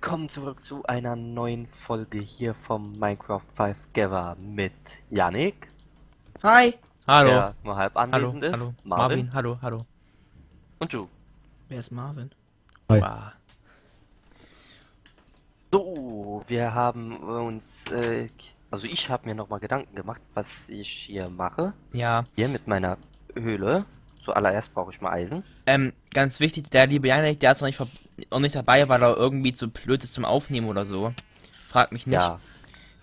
Willkommen zurück zu einer neuen Folge hier vom Minecraft 5 Gather mit Yannick, Hi. Hallo. der nur halb Hallo, anwesend ist, hallo. Marvin, Marvin, hallo, hallo. und Ju. Wer ist Marvin? Hi. Wow. So, wir haben uns, äh, also ich habe mir nochmal Gedanken gemacht, was ich hier mache. Ja, Hier mit meiner Höhle. Zuallererst brauche ich mal Eisen. ähm, ganz wichtig, der liebe Janik, der ist noch nicht, noch nicht dabei, weil er irgendwie zu blöd ist zum Aufnehmen oder so. Frag mich nicht. Ja,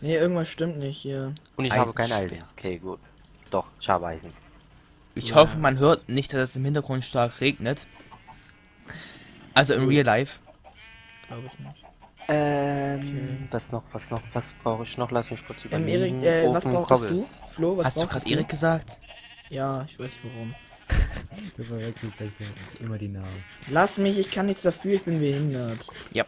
Nee, irgendwas stimmt nicht hier. und ich habe kein Eisen. Okay, gut. Doch, ich habe Eisen. Ich Ja. hoffe, man hört nicht, dass es im Hintergrund stark regnet. Also im Real Life. Glaube ich nicht. Ähm, Okay. was noch, was noch, was brauche ich noch? Lass mich kurz Ähm, überlegen. Erik, äh, was brauchst Kobbel. du? Flo, was Hast du gerade Erik gesagt? Ja, ich weiß nicht warum. Du verwechselst echt immer die Namen. Lass mich, ich kann nichts dafür, ich bin behindert. Wer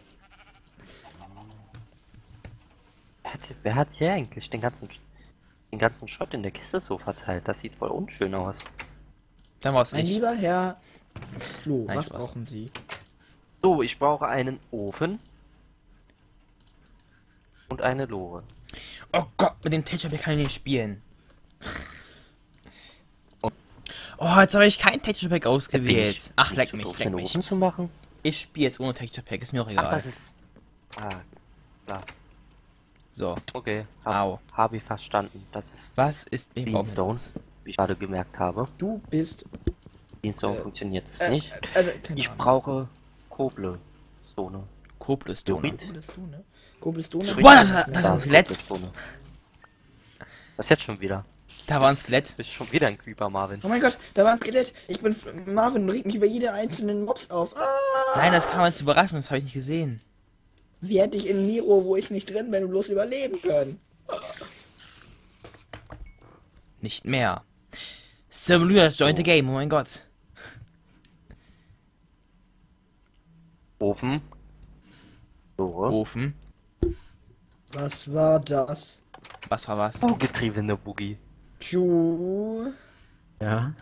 hat, wer hat hier eigentlich den ganzen, den ganzen Schrott in der Kiste so verteilt? Das sieht voll unschön aus. Dann war's Mein ich. lieber Herr Flo, Nein, was Spaß. brauchen Sie? So, ich brauche einen Ofen. Und eine Lore. Oh Gott, mit dem Texture kann ich nicht spielen. Oh, jetzt habe ich kein Texture Pack ausgewählt. ich Ach, nicht leck mich, doof, leck mich. Ofen zu machen? Ich spiele jetzt ohne Texture Pack, ist mir auch egal. Ach, das ist... Ah, klar. So, Okay, Au. habe hab ich verstanden. Das ist was ist Beanstone, wie ich gerade gemerkt habe. Du bist. Beanstone Äh, funktioniert es Äh, nicht. äh, Ich Ahnung. brauche Koblestone. Koblestone. Dorit? Cobblestone? Cobblestone? Boah, das- das- Da ein ist Skelett. Koblestone. Was jetzt schon wieder? Da war ein Skelett. Bist schon wieder ein Creeper, Marvin. Oh mein Gott, da war ein Skelett. Ich bin Marvin und reg mich über jede einzelnen Mobs auf. Ah! Nein, das kam als Überraschung, das habe ich nicht gesehen. Wie hätte ich in Miro, wo ich nicht drin bin, bloß überleben können? Nicht mehr. Simulator joined the game, oh mein Gott. Ofen. Lore. Ofen. Was war das? Was war was? Oh, getriebene Boogie. Ju. Ja?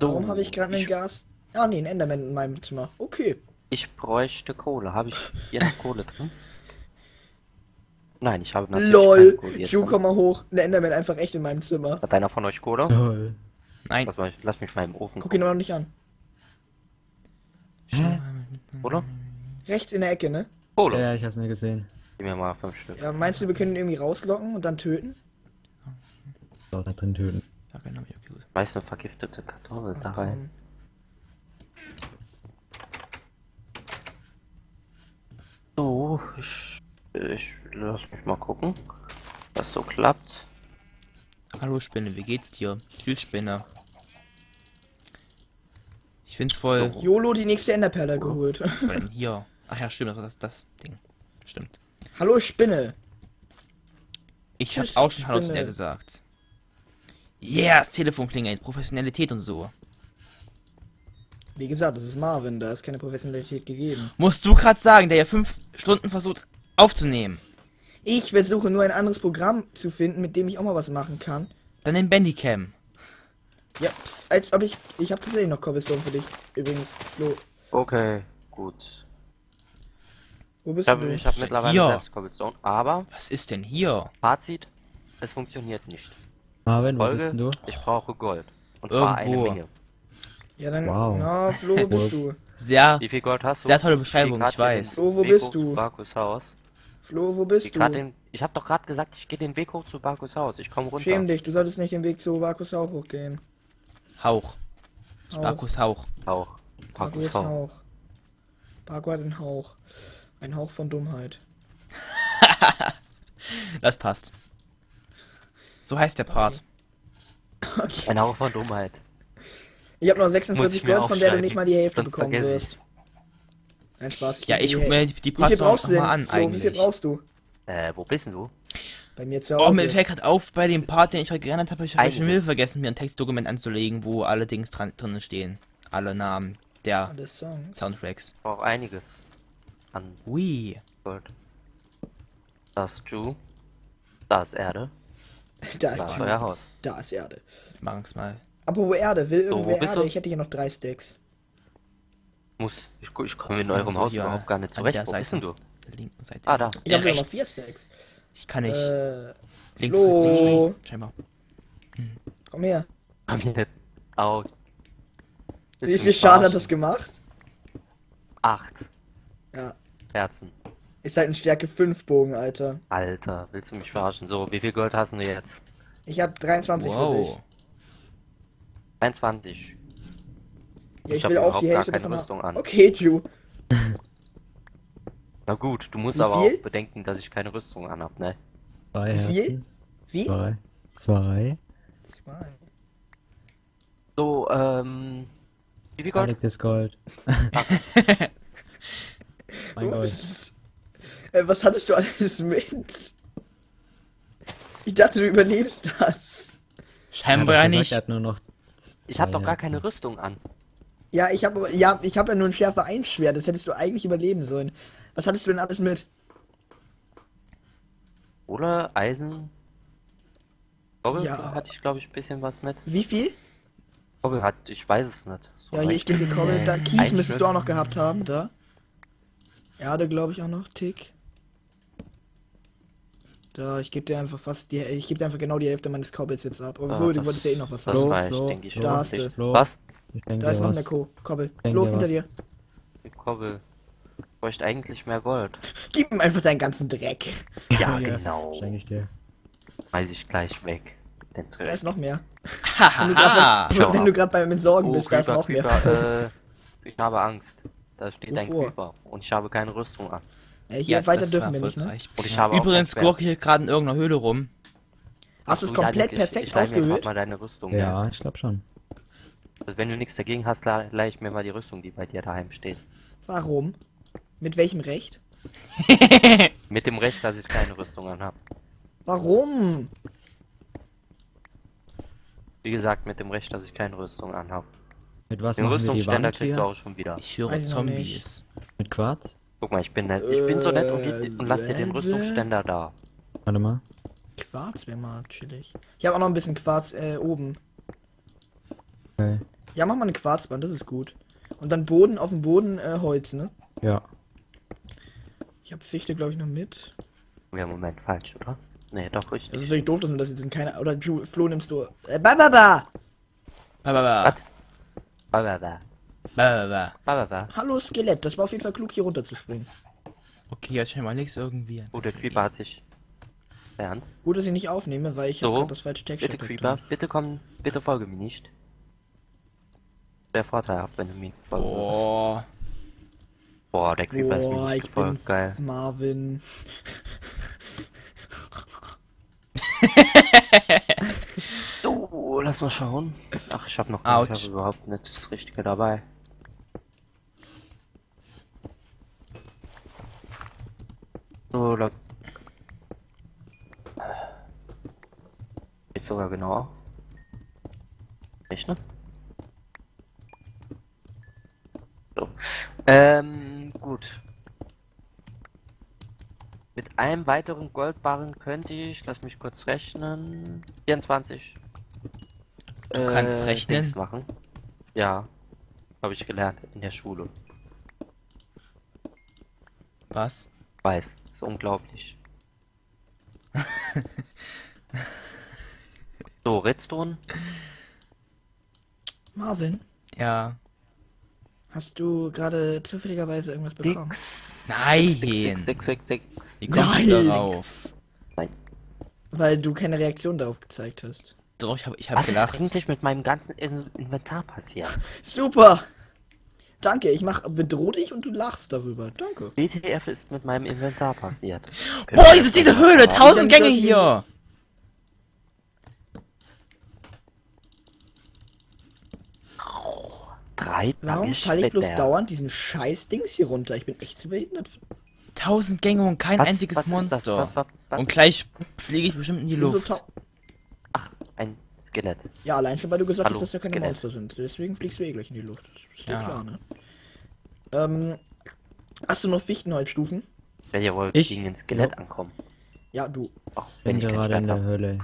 So, Warum habe ich gerade einen ich, Gas? Ah, nee, ein Enderman in meinem Zimmer. Okay. ich bräuchte Kohle. Habe ich hier noch Kohle drin? Nein, ich habe natürlich LOL. keine Kohle drin. komm mal hoch. Ein Enderman einfach echt in meinem Zimmer. Hat einer von euch Kohle? Toll. Nein. Lass, mal, lass mich mal im Ofen Guck ihn noch nicht an. Hä? Oder? Rechts in der Ecke, ne? Kohle. Ja, ja, ich hab's nicht gesehen. Gib mir mal fünf Stück. Ja, meinst du, wir können ihn irgendwie rauslocken und dann töten? Da drin töten. Ja, genau, okay, gut. Weißt du, vergiftete Kartoffel da rein. So, ich, ich lass mich mal gucken, was so klappt. Hallo Spinne, wie geht's dir? Tschüss Spinne. Ich find's voll. So. YOLO die nächste Enderperle geholt. Was war denn hier? Ach ja, stimmt, das war das, das Ding. Stimmt. Hallo Spinne. Ich hab Tschüss, auch schon Hallo zu Spinne. der gesagt. Yeah, das Telefon klingelt, Professionalität und so. Wie gesagt, das ist Marvin, da ist keine Professionalität gegeben. Musst du grad sagen, der ja fünf Stunden versucht aufzunehmen. Ich versuche nur ein anderes Programm zu finden, mit dem ich auch mal was machen kann. Dann den Bandicam. Ja, pf, als ob ich. Ich habe tatsächlich noch Cobblestone für dich. Übrigens, Flo. Okay, gut. Wo bist Ich habe du? ich hab mittlerweile Hier. selbst Cobblestone, aber Was ist denn hier? Fazit, es funktioniert nicht. Marvin, wo Folge, bist denn du? ich brauche Gold. Und zwar eine Irgendwo. Menge. Ja, dann. Wow. Na, Flo, wo bist du? Sehr. Wie viel Gold hast du? Sehr tolle Beschreibung, ich weiß. Flo, wo bist du? Barkus Haus. Flo, wo bist grad du? den, ich habe doch gerade gesagt, ich gehe den Weg hoch zu Barkus Haus. Ich komme runter. Schäm dich, du solltest nicht den Weg zu Vakus Hauch hochgehen. Hauch. Hauch. Sparkus Hauch. Auch. Baku Barkus ist Haus. Hauch. Baku hat einen Hauch. Ein Hauch von Dummheit. Das passt. So heißt der Part. Okay. Ein Hauch von Dummheit. Ich habe noch Muss 46 ich mir Gold, von der du nicht mal die Hälfte sonst bekommen wirst. Nein, Spaß. Ja, ich guck die mir die viel Parts denn, mal an Flo? Wie viel eigentlich. brauchst du? Äh, wo bist denn du? Bei mir zu Oh, Hause. mir fällt gerade auf, bei dem Part, den ich heute geändert habe, ich habe schon wieder vergessen, mir ein Textdokument anzulegen, wo alle Dings dran, drinnen stehen. Alle Namen der. Soundtracks. Ich brauche einiges an Ui. Gold. Das ist Ju. Da ist Erde. Da ist, Haus. da ist Erde. Machen's mal. Apropos Erde, will wo irgendwer Erde? du? Ich hätte hier noch drei Stacks. Muss. Ich, ich komme in eurem so, Haus hier, überhaupt gar nicht zurecht. Wo bist denn Seite. du? der linken Seite. Ah, da. Ich Ja, habe noch rechts. vier Stacks. Ich kann nicht. Äh, links, rechts, Flo, links, scheinbar. komm her. Komm hier nicht. Au. Wie viel Schaden hat das gemacht? Acht Ja. Herzen. Ist halt ein Stärke 5 Bogen, Alter. Alter, willst du mich verarschen? So, wie viel Gold hast du jetzt? Ich habe 23 für dich. Wow. 23. Ja, ich, Ich hab will auch überhaupt die gar Hälfte keine davon. Rüstung an. Okay, Ju. Na gut, du musst Wie aber viel? auch bedenken, dass ich keine Rüstung anhab, ne? Zwei Wie viel? Wie? Zwei. Zwei. Zwei. So, ähm. Wie viel Gold? Gold. mein Gold. Was? Äh, was hattest du alles mit? Ich dachte, du überlebst das. Scheinbar ja gesagt, nicht. Hat nur noch Ich hab zwei doch gar keine Rüstung an. Ja, ich habe ja, ich habe ja nur ein schärfer Einschwert. Das hättest du eigentlich überleben sollen. Was hattest du denn alles mit? Kohle, Eisen. Kohle Ja. hatte ich, glaube ich, ein bisschen was mit. Wie viel? Kohle hat, ich weiß es nicht. So Ja, hier, ich gebe dir Kohle. Da, Kies müsstest du auch noch gehabt haben, da. Erde, glaube ich, auch noch. Tick. Da, ich gebe dir einfach fast die, ich gebe dir einfach genau die Hälfte meines Kobbels jetzt ab. Obwohl, Ah, du das- wolltest ja eh noch was Das haben. Ich, Flo, denke ich. Da hast du. Flo. Was? Denke, Da ist noch was. eine Ko Kobbel. Flo, hinter was. dir. Die Kobbel. Ich bräuchte eigentlich mehr Gold. Gib ihm einfach deinen ganzen Dreck. Ja, Ja, genau. Schenke ich dir. Weiß ich gleich weg. Den Da Dreck. ist noch mehr. Wenn du gerade beim Entsorgen Oh, bist, da ist Creeper, noch mehr. Creeper, äh, ich habe Angst. Da steht ein Wovor? Creeper und ich habe keine Rüstung an. Ey, hier Ja, weiter dürfen wir nicht, ne? ich Übrigens ich hier gerade in irgendeiner Höhle rum. Hast du es komplett ich- perfekt ich grad ausgehöhlt? mal deine Rüstung. Ja, ich glaube schon. Also wenn du nichts dagegen hast, le- leih ich mir mal die Rüstung, die bei dir daheim steht. Warum? Mit welchem Recht? Mit dem Recht, dass ich keine Rüstung an habe. Warum? Wie gesagt, mit dem Recht, dass ich keine Rüstung anhabe. Mit was Den machen wir die Rüstungsständer kriegst du auch schon wieder. Ich höre Weiß ich Zombies. Mit Quarz? Guck mal, ich bin nett. Ich bin so nett und, und lass dir den äh, Rüstungsständer da. Warte mal. Quarz wäre mal chillig. Ich habe auch noch ein bisschen Quarz äh, oben. Okay. Ja, mach mal eine Quarzband, das ist gut. Und dann Boden, auf dem Boden äh, Holz, ne? Ja. Ich habe Fichte, glaube ich, noch mit. Ja, Moment, falsch, oder? Nee, doch Das ist richtig. natürlich doof, dass man das jetzt in keiner. Oder Ju, Flo nimmst du. Äh, ba, ba, ba. Ba, ba, ba. Was? Ba, ba, ba. Hallo Skelett, das war auf jeden Fall klug, hier runterzuspringen. Okay, jetzt scheinbar nichts irgendwie. Oh, der Creeper hat sich... Bernd, Gut, dass ich nicht aufnehme, weil ich So, das falsche Texture. bitte Creeper, drin. bitte komm, bitte folge mir nicht. Der Vorteil hat, wenn du mir würdest. Oh. Boah, der Creeper ist mir Boah, nicht ich bin gefolgt, geil. Marvin. So, lass mal schauen. Ach, ich habe noch hab überhaupt nicht das Richtige dabei. So, da... Geht sogar genauer. Rechnen. So. Ähm, gut. Mit einem weiteren Goldbarren könnte ich, lass mich kurz rechnen, 24. Du kannst rechnen? Dings machen. Ja, habe ich gelernt in der Schule. Was? Weiß, ist unglaublich. so, Redstone. Marvin, Ja. hast du gerade zufälligerweise irgendwas bekommen? Dix. Nein. Dix, Dix, Dix, Dix, Dix. Wie kommst du Nein. darauf? Weil du keine Reaktion darauf gezeigt hast. Doch, ich habe ich hab Was ist gelacht. eigentlich mit meinem ganzen In Inventar passiert? Super! Danke, ich mach bedroh dich und du lachst darüber. Danke. WTF ist mit meinem Inventar passiert? Boah, ist es diese Höhle? Tausend Gänge hier! Drei Warum falle ich bloß dauernd diesen scheiß Dings hier runter? Ich bin echt zu behindert. Tausend Gänge und kein Was- einziges was? Monster. Was- was- was- Und gleich fliege ich bestimmt in die so Luft. tau- Ach, ein Skelett. ja, allein schon, weil du gesagt Hallo, hast, dass da keine Skelett. Monster sind. Deswegen fliegst du eh gleich in die Luft. Das ist Ja. ja klar, ne? Ähm, hast du noch Fichtenholzstufen? Wer ja wohl Ich? gegen ein Skelett ankommen. Ja, du. Ich wenn bin ich gerade in der. Höhle.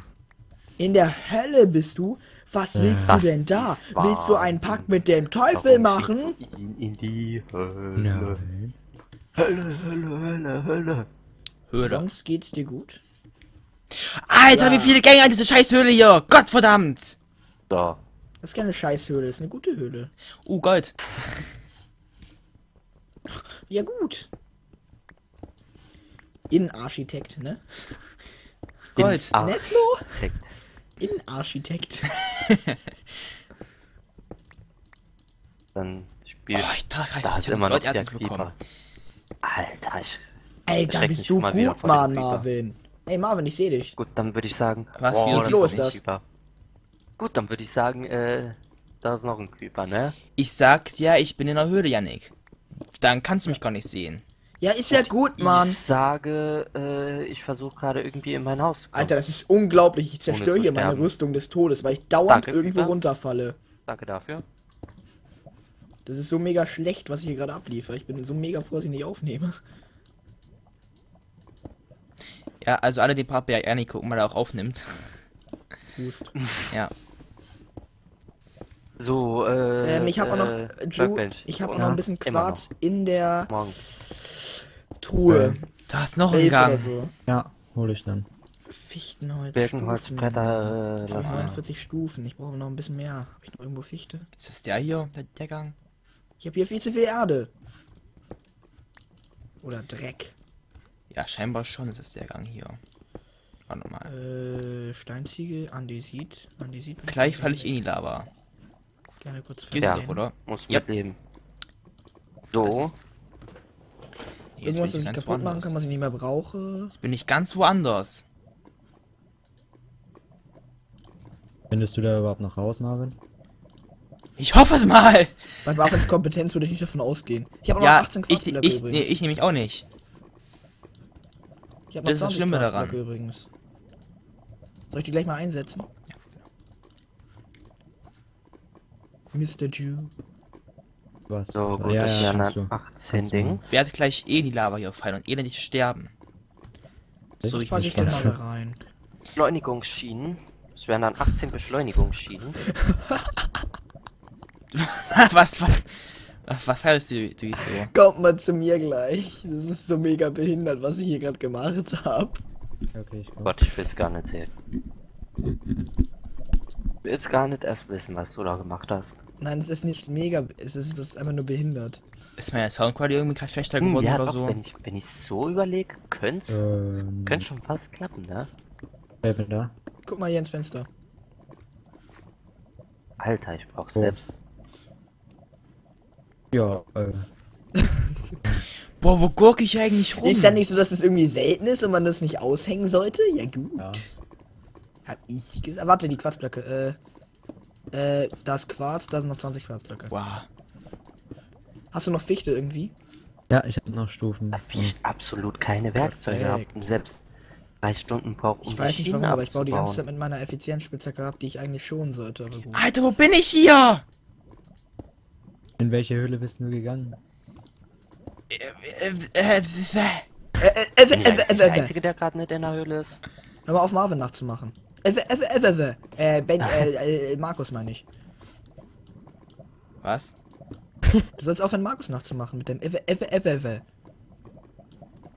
In der Hölle bist du? Was willst du denn da? Willst du einen. Pakt mit dem Teufel Warum machen? ihn in die Hölle? Nein. Hölle, Hölle, Hölle, Hölle. Höhle. Sonst geht's dir gut? Alter, wie viele Gänge an diese Scheißhöhle hier! Gottverdammt! So. Das ist keine Scheißhöhle, das ist eine gute Höhle. Uh, Gold. Ja gut. Innenarchitekt, ne? Gold. Ne, Flo? Architekt. Innenarchitekt. Dann spielt. Oh, ich dachte, da ich immer das noch der bekommen. Creeper. Alter, ich. Alter, bist du gut, Mann. Marvin. Ey, Marvin, ich sehe dich. Gut, dann würde ich sagen. Was, wie das los ein ist das? Creeper. Gut, dann würde ich sagen, äh, da ist noch ein Creeper, ne? Ich sag dir, ich bin in der Höhle, Yannick. Dann kannst du mich gar nicht sehen. Ja, ist ja gut, Mann. Ich sage, äh, ich versuche gerade irgendwie in mein Haus zu kommen. Alter, das ist unglaublich. Ich zerstöre hier meine. Rüstung des Todes, weil ich dauernd Danke, irgendwo Creeper. runterfalle. Danke dafür. Das ist so mega schlecht, was ich hier gerade abliefere. Ich bin so mega froh, dass ich nicht aufnehme. Ja, also alle, die Papa Yannick gucken, weil er auch aufnimmt. Hust. Ja. So, äh. Ähm, ich habe auch noch, äh, äh, Ju, Workbench. ich habe auch noch ein bisschen Quarz in der. Morgen. Truhe. Da ist noch ein Gang. so. Ja, hol ich dann. Fichtenholz. Birkenholzbretter, äh, Stufen. lass mal. 49 Stufen. Ich brauche noch ein bisschen mehr. Habe ich noch irgendwo Fichte? Ist das der hier, der, der Gang? Ich habe hier viel zu viel Erde. Oder Dreck. Ja, scheinbar schon ist es der Gang hier. Warte mal. Äh, Steinziegel, Andesit. Andesit. Gleich falle ich in die Lava. Gerne kurz Geht Ja. doch, oder? Muss Ja. mitleben. So, Nee, Jetzt bin Irgendwas, ich das ich ganz kaputt machen woanders. kann, was ich nicht mehr brauche. Jetzt bin ich ganz woanders. Findest du da überhaupt noch raus, Marvin? Ich hoffe es mal! Bei Waffens Kompetenz würde ich nicht davon ausgehen. Ich habe noch Ja, 18 ich, Quarzblöcke ich, nee, ich nämlich auch nicht. Ich habe das ist das Schlimme daran. übrigens. Soll ich die gleich mal einsetzen? Mr. Jew. Was? so gut, ja, ja, an 18 Kannst du. Ding. Werde gleich eh in die Lava hier fallen und elendig sterben. So ich Pass mich ich mal da rein. Beschleunigungsschienen. Es wären dann 18 Beschleunigungsschienen. was, was, was feierst du, du so? Kommt mal zu mir gleich. Das ist so mega behindert, was ich hier gerade gemacht habe. Okay, ich komm. Gott, ich will's gar nicht sehen. Ich will's gar nicht erst wissen, was du da gemacht hast. Nein, es ist nicht mega. Es ist bloß einfach nur behindert. Ist meine Soundqualität irgendwie gerade schlechter Hm, geworden ja, oder doch, so? wenn ich, wenn ich so überlege, könnte Ähm, könnte schon fast klappen, ne? wer bin da? Guck mal hier ins Fenster. Alter, ich brauch Oh. selbst. Ja, äh, Boah, wo gurke ich eigentlich rum? Ist ja nicht so, dass es irgendwie selten ist und man das nicht aushängen sollte? Ja, gut. ja. Hab ich gesagt. Warte, die Quarzblöcke. Äh, äh, da ist Quarz, da sind noch 20 Quarzblöcke. Wow. Hast du noch Fichte irgendwie? Ja, ich habe noch Stufen. Da hab ich absolut keine Werkzeuge gehabt. Perfekt. Und selbst drei Stunden braucht, um Ich weiß nicht warum, aber ich baue die ganze Zeit mit meiner Effizienzspitzhacke ab, die ich eigentlich schonen sollte, aber gut. Alter, wo bin ich hier? In welche Höhle bist du gegangen? Äh, äh, äh, äh, Äh, äh, äh, äh, äh, der äh, äh. Einzige, der gerade nicht in der Höhle ist? Hör mal auf, Marvin nachzumachen. Äh, äh, äh, äh, äh, äh, Ben, äh, äh, Markus meine ich. Was? Du sollst aufhören, Markus nachzumachen mit dem äh, äh, äh, äh, äh.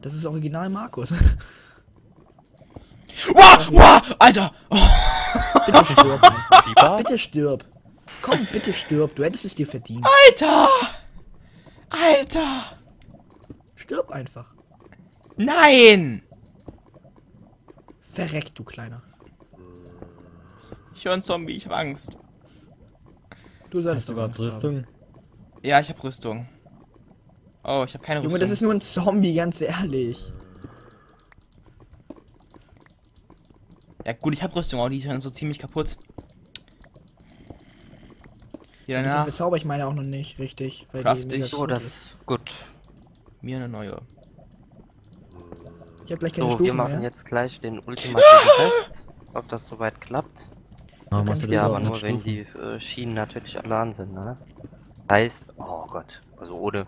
Das ist original Markus. Wow, wow, Alter! Oh, Bitte stirb. bitte stirb. Komm, bitte stirb. Du hättest es dir verdient. Alter! Alter! Stirb einfach. Nein! Verreck, du Kleiner. Ich höre einen Zombie, ich habe Angst. Du solltest Hast du überhaupt Angst haben. Rüstung? Ja, ich habe Rüstung. Oh, ich habe keine Junge, Rüstung. das ist nur ein Zombie, ganz ehrlich. ja gut, ich habe Rüstung, aber die ist schon so ziemlich kaputt. Hier danach, verzauber ich meine auch noch nicht, richtig. So, tot das ist. gut. mir eine neue. Ich hab gleich keine So, wir Stufen machen mehr. jetzt gleich den ultimativen Test. Ob das soweit klappt. Du Ja, aber nur mit wenn Stufen? die äh, Schienen natürlich alle an sind, ne? Heißt, oh Gott, also ohne.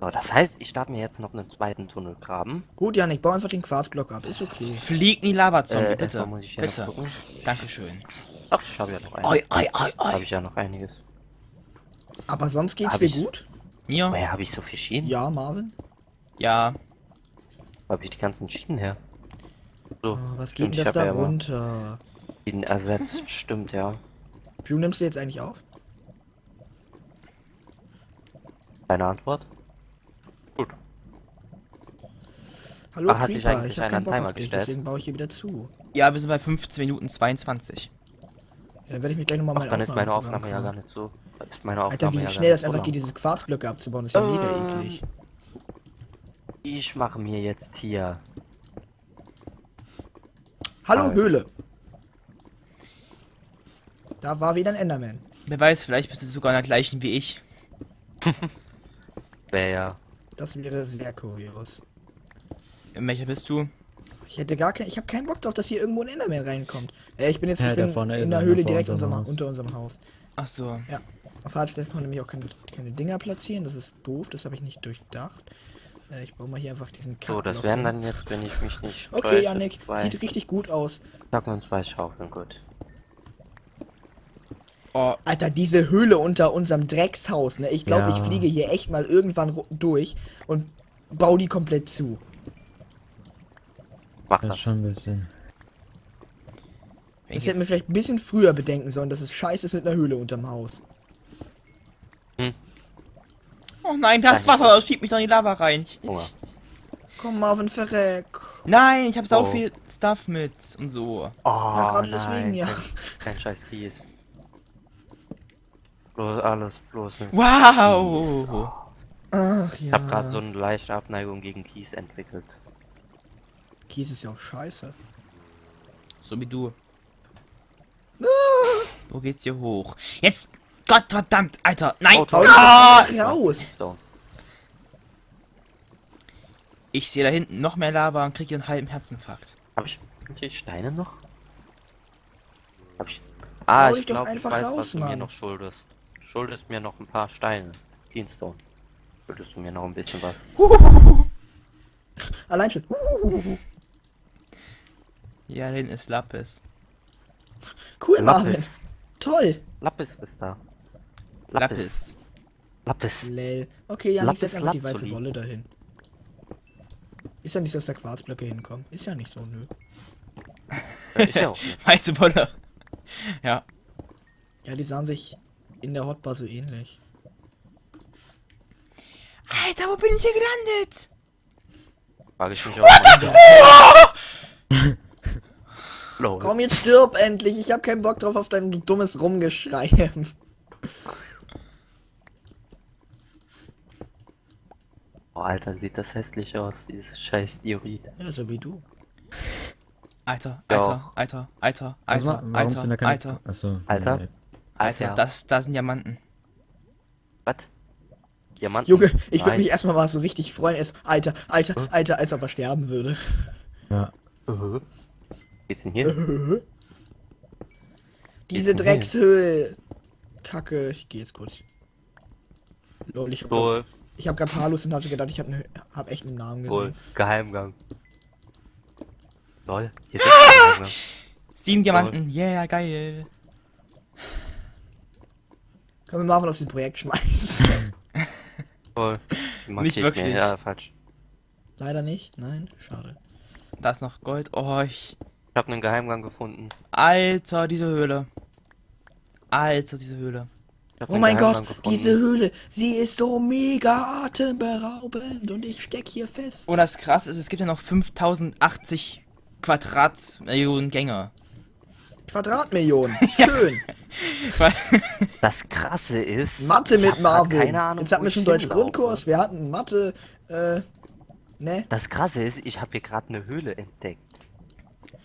So, das heißt, ich darf mir jetzt noch einen zweiten Tunnel graben. Gut, Jan, ich baue einfach den Quarzblock ab. Ist okay. Flieg in die Lava-Zombie, Äh, bitte. Bitte. Dankeschön. Ach, ich habe ja noch einiges. oi, oi, Habe ich ja noch einiges. Aber sonst geht's Hab dir ich. gut? Mir? Woher habe ich so viel Schienen? Ja, Marvin? Ja. Wo habe ich die ganzen Schienen her? So, Oh, was geht denn das da ja runter? Schienen ersetzt, stimmt, ja. Drew, nimmst du jetzt eigentlich auf? Deine Antwort? Gut. Hallo hat sich Creeper, eigentlich ich hab einer keinen einen Bock Timer auf dich, gestellt? deswegen baue ich hier wieder zu. Ja, wir sind bei 15 Minuten 22. Ja, dann werde ich mich gleich nochmal Ach, dann ist meine Aufnahme ja gar nicht so. Ist meine Aufnahme Alter, wie ja gar schnell das nicht einfach so geht, diese Quarzblöcke abzubauen, ist ja mega Ähm, eklig. Ich mache mir jetzt hier. Hallo Hi. Höhle. Da war wieder ein Enderman. Wer weiß, vielleicht bist du sogar in der gleichen wie ich. Wer ja. Das wäre sehr kurios. In welcher bist du? Ich hätte gar kein, ich habe keinen Bock drauf, dass hier irgendwo ein Enderman reinkommt. Äh, ich bin jetzt Ja, ich bin vorne in der Höhle direkt unserem Haus. unter unserem Haus. Ach so. Auf Hardstyle konnte nämlich auch keine, keine Dinger platzieren. Das ist doof, das habe ich nicht durchdacht. Äh, ich baue mal hier einfach diesen So, das wären dann jetzt, wenn ich mich nicht Okay, täusche, Yannick, zwei, sieht richtig gut aus. Sag mal zwei Schaufeln, gut. Oh, Alter, diese Höhle unter unserem Dreckshaus, ne? Ich glaube, Ja. ich fliege hier echt mal irgendwann durch und baue die komplett zu. Mach Das schon ein bisschen. ich hätten wir jetzt- vielleicht ein bisschen früher bedenken sollen, dass es scheiße ist mit einer Höhle unterm Haus. Oh nein, das Danke. Wasser schiebt mich doch in die Lava rein. Ich, Hunger. Komm, Marvin, verreck. nein, ich habe sau Oh. viel Stuff mit und so. Oh, Ja, gerade nein, deswegen, ja. Kein, kein scheiß Kies. Bloß alles, bloß nicht. Wow. Kies. Oh. Ach ja. Ich habe gerade so eine leichte Abneigung gegen Kies entwickelt. Kies ist ja auch scheiße. So wie du. Wo geht's hier hoch? Jetzt! Gott verdammt, Alter! Nein! Oh, toll. Ah! Raus! So, Ich sehe da hinten noch mehr Lava und kriege hier einen halben Herzinfarkt. habe ich natürlich Steine noch? Hab ich. Ah, Hau ich doch glaube, ich einfach weiß, raus, was du mir noch schuldest. Du schuldest mir noch ein paar Steine. Keenstone. Schuldest du mir noch ein bisschen was? Allein schon. Ja, da hinten ist Lapis. Cool, Marvin. Lapis. Toll. Lapis ist da. Lapis. Lapis. Lel. Okay, Janik, Lapis setz einfach die weiße. Wolle dahin. Ist ja nicht so, dass da Quarzblöcke hinkommen. Ist ja nicht so, nö. Ja auch. Weiße Wolle. Ja. Ja, die sahen sich in der Hotbar so ähnlich. Alter, wo bin ich hier gelandet? Frage ich mich auch. Lol. Komm, jetzt stirb endlich. Ich hab keinen Bock drauf auf dein dummes Rumgeschrei. Oh, Alter, sieht das hässlich aus, dieses scheiß Diorit. ja, so wie du. Alter. Alter, Alter, Alter, Also, Alter, da Alter, keine... Alter, Achso. Alter? nee. Alter, das, da sind Diamanten. Was? Diamanten? Junge, ich würde mich erstmal mal so richtig freuen. Es, Alter, Alter, Alter, als ob er sterben würde. Ja. Äh. Geht's denn hier? Diese? Dreckshöhe. Kacke, ich gehe jetzt kurz. Lol, ich hab, Wohl, ich hab grad Halus und hatte gedacht, ich hab, ne, hab echt einen Namen wohl. gesehen. Geheimgang. Lol, hier ist Geheimgang. Sieben Diamanten, yeah, geil. Können wir Marvin aus dem Projekt schmeißen? Wohl. Markiert mir. wirklich. Ja, falsch. Leider nicht, nein, schade. Da ist noch Gold. Oh, ich. Ich habe einen Geheimgang gefunden. Alter, diese Höhle. Alter, diese Höhle. Oh mein Gott, gefunden. diese Höhle, sie ist so mega atemberaubend und ich steck hier fest. Und das krasse ist, es gibt ja noch 5080 Quadratmillionen Gänge. Quadratmillionen, schön. Das krasse ist. Mathe mit Marvin. Keine Ahnung. Jetzt hatten wir schon Deutsch. Grundkurs, wir hatten Mathe, äh, ne? Das krasse ist, ich habe hier gerade eine Höhle entdeckt.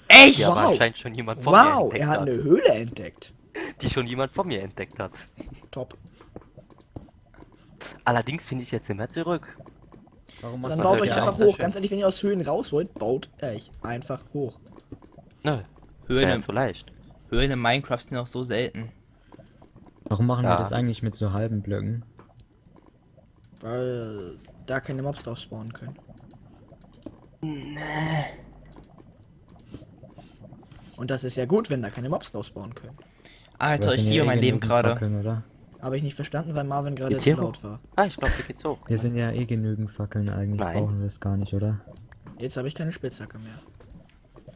Echt? Aber Wow. anscheinend schon jemand vor mir Wow, entdeckt er hat hat. eine Höhle entdeckt. Die schon jemand vor mir entdeckt hat. Top. Allerdings finde ich jetzt nicht mehr zurück. Warum Dann machst du baut euch einfach hoch. Ganz ehrlich, wenn ihr aus Höhen raus wollt, baut euch einfach hoch. Nö. Ist ja Höhlen, nicht so leicht. Höhlen in Minecraft sind auch so selten. Warum machen Ja. wir das eigentlich mit so halben Blöcken? Weil da keine Mobs drauf spawnen können. Und das ist ja gut, wenn da keine Mobs drauf spawnen können. Alter, ich liebe mein Leben gerade. Habe ich nicht verstanden, weil Marvin gerade zu laut war. Ah, ich glaube, hier geht's hoch. Hier sind ja eh genügend Fackeln, eigentlich Nein. brauchen wir es gar nicht, oder? Jetzt habe ich keine Spitzhacke mehr.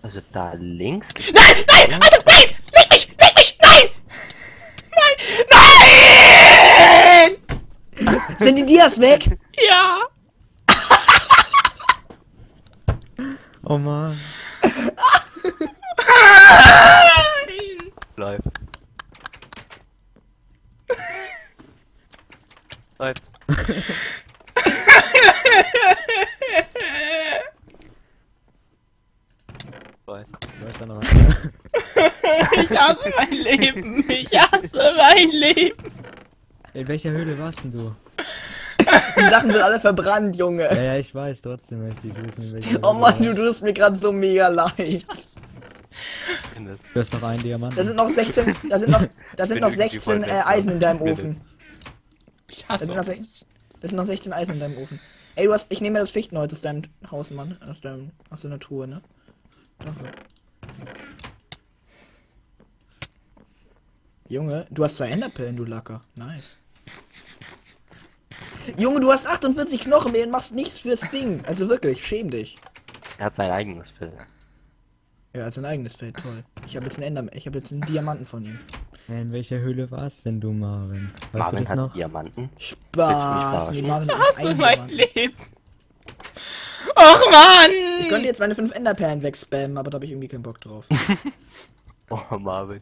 Also da links. Nein, nein, Alter, nein! Leg mich, leg mich, nein! Nein, nein! Sind die Dias weg? Ja! Oh man. Da noch Ich hasse mein Leben! Ich hasse mein Leben! In welcher Höhle warst denn du? Die Sachen sind alle verbrannt, Junge. Ja, ja, ich weiß, trotzdem möchte ich wissen, in welcher Oh Höhle Mann, du du tust mir gerade so mega leid. Hasse. Findest. Du hast noch einen Diamant. Da sind noch 16, da sind noch, da sind noch irgendwie 16 voll äh, Eisen in deinem. Ofen. Ich Da sind, noch, hasse. sech- da sind noch 16 Eisen in deinem Ofen. Ey, du hast, ich nehme mir das Fichtenholz aus deinem Haus, Mann. Aus deinem, aus deiner Truhe, ne? Danke. Junge, du hast zwei Enderpillen, du Lacker. Nice. Junge, du hast 48 Knochen mehr und machst nichts fürs Ding. Also wirklich, schäm dich. Er hat sein eigenes Feld. Ja, hat sein eigenes Feld, toll. Ich habe jetzt einen Ender, ich habe jetzt einen Diamanten von ihm. In welcher Höhle warst denn du, Marvin? Weißt Marvin du das hat noch? Diamanten. Spaß. Nee, Marvin Ich hat hasse einen mein. Leben! Och Mann! Ich könnte jetzt meine 5 Enderperlen wegspammen, aber da habe ich irgendwie keinen Bock drauf. Oh, Marvin.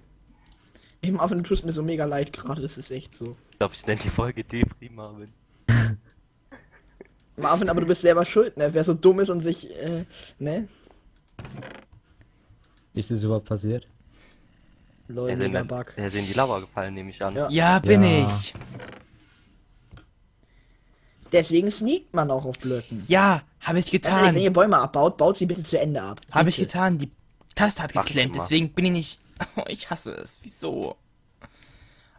Eben auf, du tust mir so mega leid gerade, das ist echt so. Ich glaube, ich nenne die Folge Depri, Marvin. Marvin, aber du bist selber schuld, ne? Wer so dumm ist und sich, äh, ne? Ist das überhaupt passiert? Lol, Er ist, in mega der, Bug. er ist in die Lava gefallen, nehme ich an. Ja. Ja, bin Ja. ich. Deswegen sneakt man auch auf Blöcken. Ja, habe ich Ganz ehrlich, wenn getan. ihr Bäume abbaut, baut sie bitte zu Ende ab. Habe ich getan. Die Taste hat Mach ich geklemmt, deswegen bin ich nicht. Oh, ich hasse es. Wieso?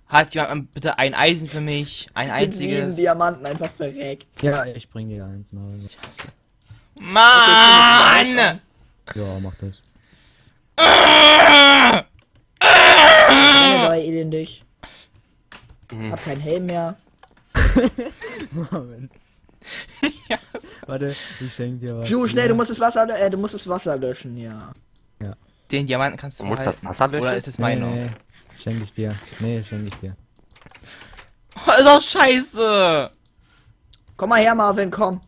Hat jemand mal bitte ein Eisen für mich? Ein sieben einziges? Diamanten einfach verreckt. Ja, ich bring dir eins, Marvin. Ich hasse. Mann! Ja, mach das. Keine dabei elendig. Mhm. Hab keinen Helm mehr. Ich hasse. Warte, ich schenk dir was. Piu, schnell, Ja. du musst das Wasser, äh, du musst das Wasser löschen, ja. Den Diamanten kannst du Du musst das Wasser löschen? Oder ist es Nee, meiner? nee, schenk ich dir. Nee, schenk ich dir. Oh, ist doch scheiße! Komm mal her, Marvin, komm.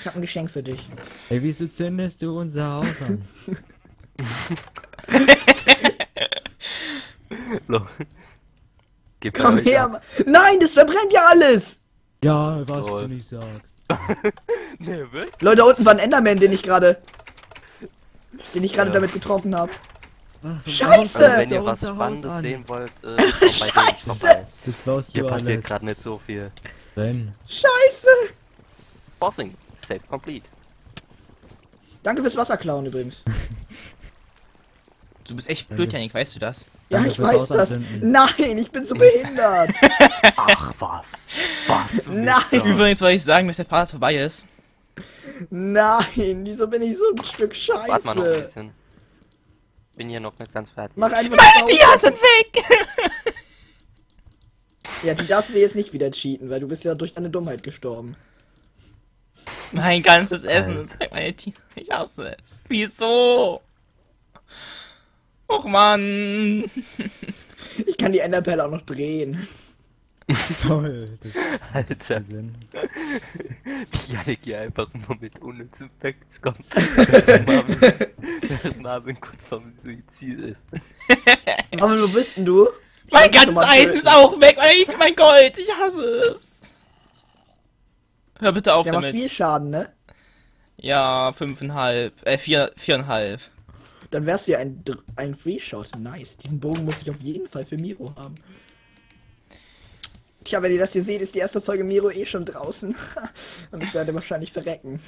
Ich hab ein Geschenk für dich. Ey, wieso zündest du unser Haus an? Komm her, ab. Ma Nein, das verbrennt ja alles! ja, was Toll. du nicht sagst. Nee, wirklich? Leute, da unten war ein Enderman, den ich gerade. Den ich gerade Ja. damit getroffen habe. Scheiße! Also, wenn ihr was Spannendes an? sehen wollt, äh, Scheiße! Das baust Hier passiert gerade nicht so viel. Drin. Scheiße! Bossing, save complete. Danke fürs Wasser klauen übrigens. Du bist echt blöd, Janik, weißt du das? Ja, Danke ich weiß das. Nein, ich bin so behindert. Ach was. Was? Nein. Übrigens wollte ich sagen, dass der Part vorbei ist. Nein, wieso bin ich so ein Stück Warte mal noch ein Scheiße? bisschen. Bin hier noch nicht ganz fertig. Mach einfach Meine die Dias sind weg! Ja, die darfst du dir jetzt nicht wieder cheaten, weil du bist ja durch deine Dummheit gestorben. Mein ganzes Essen ist weg, meine Dias. Ich hasse es. Wieso? Och Mann. Ich kann die Enderperle auch noch drehen. Toll. Alter, die Janik hier einfach nur mit unnützen Facts kommt. Während Marvin, kurz vorm Suizid ist. Aber wo bist denn du? Ich Mein ganzes Eisen ist auch weg. Mein, mein Gold. Ich hasse es. Hör bitte auf Der macht viel damit. Schaden, ne? Ja, fünfeinhalb. Äh, vier, viereinhalb. Dann wärst du ja ein, Dr- ein Free-Shot. Nice. Diesen Bogen muss ich auf jeden Fall für Miro haben. Tja, wenn ihr das hier seht, ist die erste Folge Miro eh schon draußen. Und ich werde wahrscheinlich verrecken.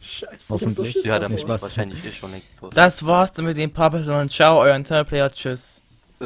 Scheiße, ich hab so Hoffentlich. Schiss Ja, dann Nicht bin ich was. wahrscheinlich eh schon längst tot. Das war's dann mit dem Papa und Ciao, euer Player. Tschüss. Äh.